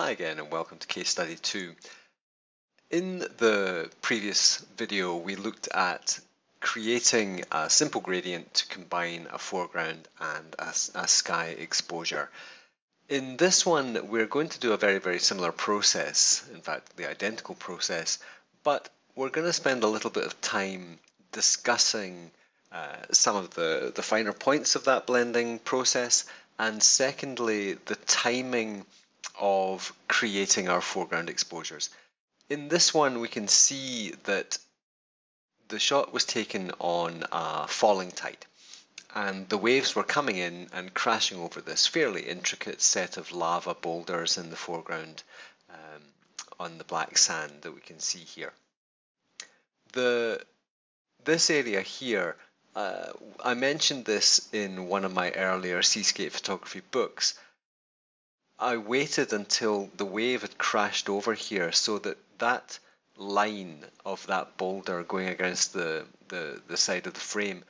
Hi again and welcome to case study 2. In the previous video we looked at creating a simple gradient to combine a foreground and a, a, sky exposure. In this one we're going to do a very very similar process, in fact the identical process, but we're going to spend a little bit of time discussing uh, some of the, the finer points of that blending process and secondly the timing of creating our foreground exposures. In this one, we can see that the shot was taken on a falling tide and the waves were coming in and crashing over this fairly intricate set of lava boulders in the foreground um, on the black sand that we can see here. The this area here, uh, I mentioned this in one of my earlier seascape photography books. I waited until the wave had crashed over here so that that line of that boulder going against the, the, the side of the frame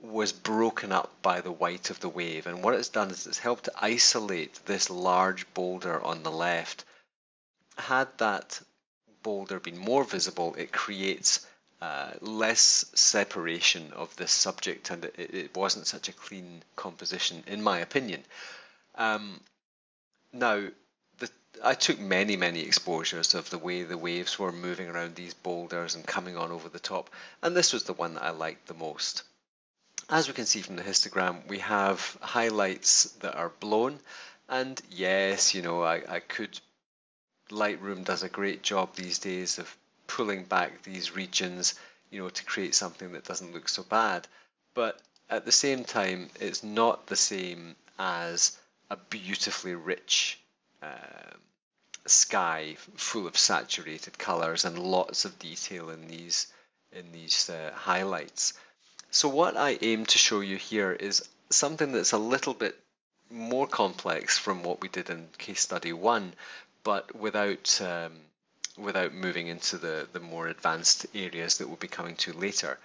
was broken up by the white of the wave. And what it's done is it's helped to isolate this large boulder on the left. Had that boulder been more visible, it creates uh, less separation of this subject and it, it, wasn't such a clean composition, in my opinion. Um, now, the, I took many, many exposures of the way the waves were moving around these boulders and coming on over the top, and this was the one that I liked the most. As we can see from the histogram, we have highlights that are blown, and yes, you know, I, I could. Lightroom does a great job these days of pulling back these regions, you know, to create something that doesn't look so bad. But at the same time, it's not the same as a beautifully rich uh, sky full of saturated colors and lots of detail in these in these uh, highlights. So what I aim to show you here is something that's a little bit more complex from what we did in case study one, but without um, without moving into the, the more advanced areas that we'll be coming to later.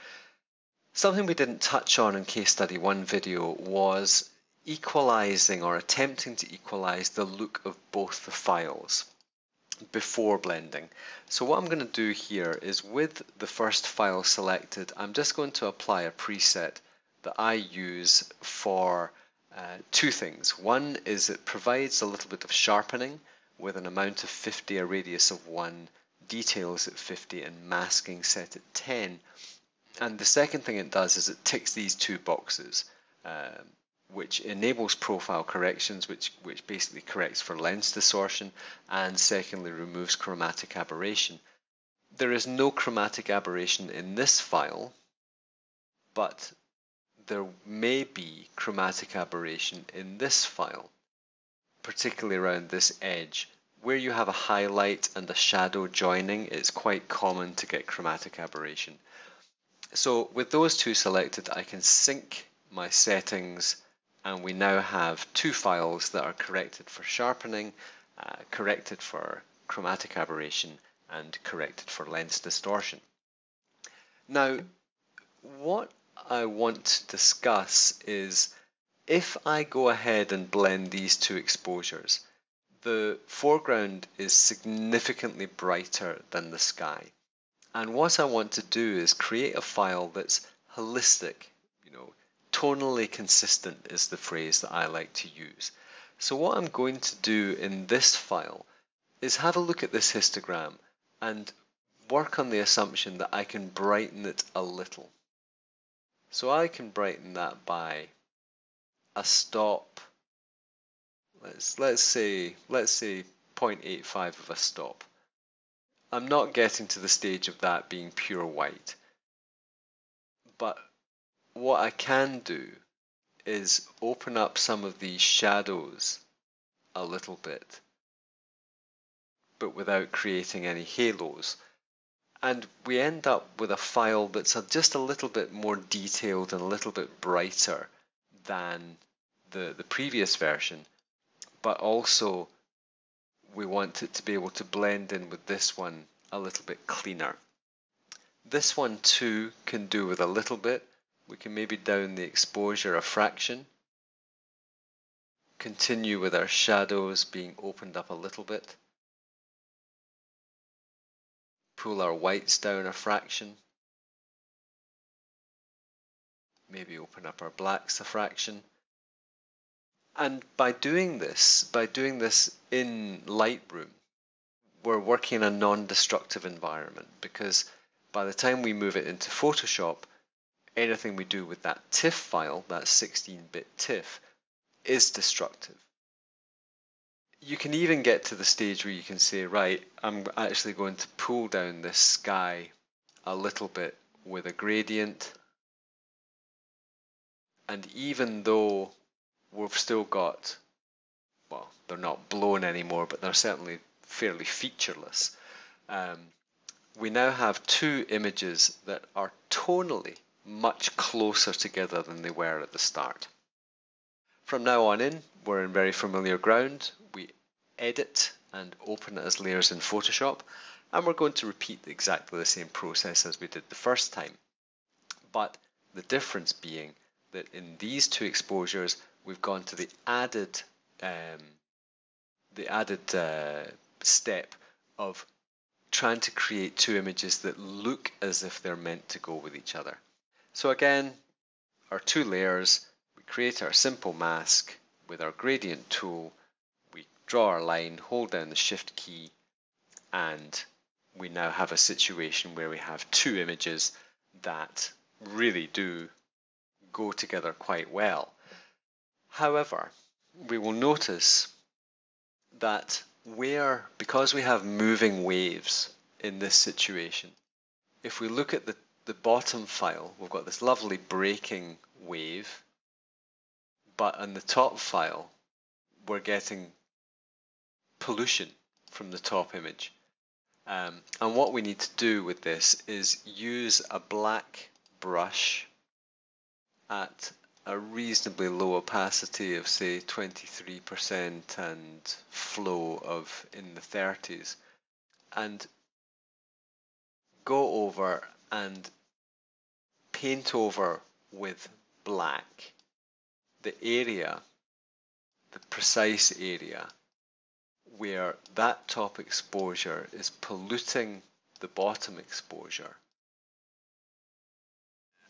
Something we didn't touch on in case study one video was equalizing or attempting to equalize the look of both the files before blending. So what I'm going to do here is with the first file selected, I'm just going to apply a preset that I use for uh, two things. One is it provides a little bit of sharpening with an amount of 50, a radius of 1, details at 50 and masking set at 10. And the second thing it does is it ticks these two boxes. Um, which enables profile corrections, which, which basically corrects for lens distortion, and secondly removes chromatic aberration. There is no chromatic aberration in this file, but there may be chromatic aberration in this file, particularly around this edge. Where you have a highlight and a shadow joining, it's quite common to get chromatic aberration. So with those two selected, I can sync my settings and we now have two files that are corrected for sharpening, uh, corrected for chromatic aberration, and corrected for lens distortion. Now, what I want to discuss is if I go ahead and blend these two exposures, the foreground is significantly brighter than the sky. And what I want to do is create a file that's holistic, you know, tonally consistent is the phrase that I like to use. So what I'm going to do in this file is have a look at this histogram and work on the assumption that I can brighten it a little. So I can brighten that by a stop. Let's let's say let's say 0.85 of a stop. I'm not getting to the stage of that being pure white. But what I can do is open up some of these shadows a little bit, but without creating any halos. And we end up with a file that's just a little bit more detailed and a little bit brighter than the, the previous version, but also we want it to be able to blend in with this one a little bit cleaner. This one too can do with a little bit, we can maybe down the exposure a fraction. continue with our shadows being opened up a little bit. Pull our whites down a fraction. Maybe open up our blacks a fraction. And by doing this, by doing this in Lightroom, we're working in a non-destructive environment because by the time we move it into Photoshop, anything we do with that TIFF file, that 16-bit TIFF, is destructive. You can even get to the stage where you can say, right, I'm actually going to pull down this sky a little bit with a gradient. And even though we've still got, well, they're not blown anymore, but they're certainly fairly featureless. Um, we now have two images that are tonally much closer together than they were at the start. From now on in, we're in very familiar ground. We edit and open it as layers in Photoshop, and we're going to repeat exactly the same process as we did the first time. But the difference being that in these two exposures, we've gone to the added um, the added uh, step of trying to create two images that look as if they're meant to go with each other. So again, our two layers, we create our simple mask with our gradient tool, we draw our line, hold down the shift key, and we now have a situation where we have two images that really do go together quite well. However, we will notice that where, because we have moving waves in this situation, if we look at the, the bottom file, we've got this lovely breaking wave, but on the top file, we're getting pollution from the top image. Um, and what we need to do with this is use a black brush at a reasonably low opacity of say 23% and flow of in the 30s and go over and paint over with black the area, the precise area where that top exposure is polluting the bottom exposure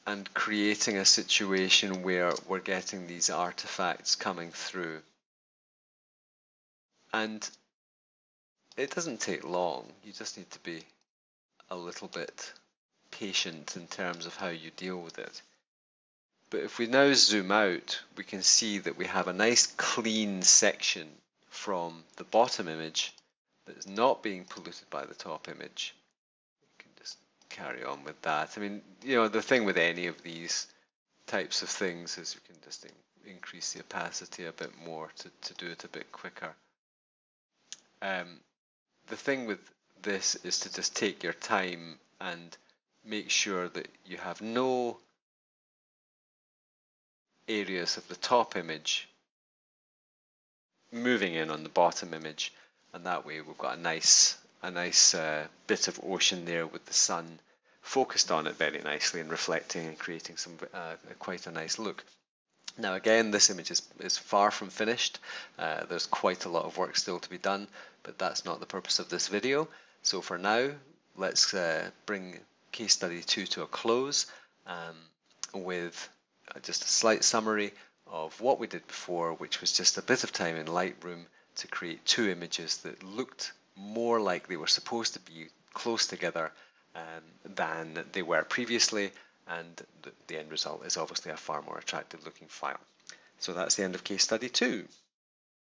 and creating a situation where we're getting these artifacts coming through. And it doesn't take long, you just need to be a little bit patient in terms of how you deal with it. But if we now zoom out, we can see that we have a nice clean section from the bottom image that is not being polluted by the top image You can just carry on with that. I mean, you know, the thing with any of these types of things is you can just in increase the opacity a bit more to, to do it a bit quicker. Um, the thing with this is to just take your time and make sure that you have no areas of the top image moving in on the bottom image and that way we've got a nice a nice uh, bit of ocean there with the sun focused on it very nicely and reflecting and creating some uh, quite a nice look. Now again, this image is, is far from finished. Uh, there's quite a lot of work still to be done, but that's not the purpose of this video. So for now, let's uh, bring case study 2 to a close um, with uh, just a slight summary of what we did before, which was just a bit of time in Lightroom to create two images that looked more like they were supposed to be close together um, than they were previously and the, the end result is obviously a far more attractive looking file. So that's the end of case study two.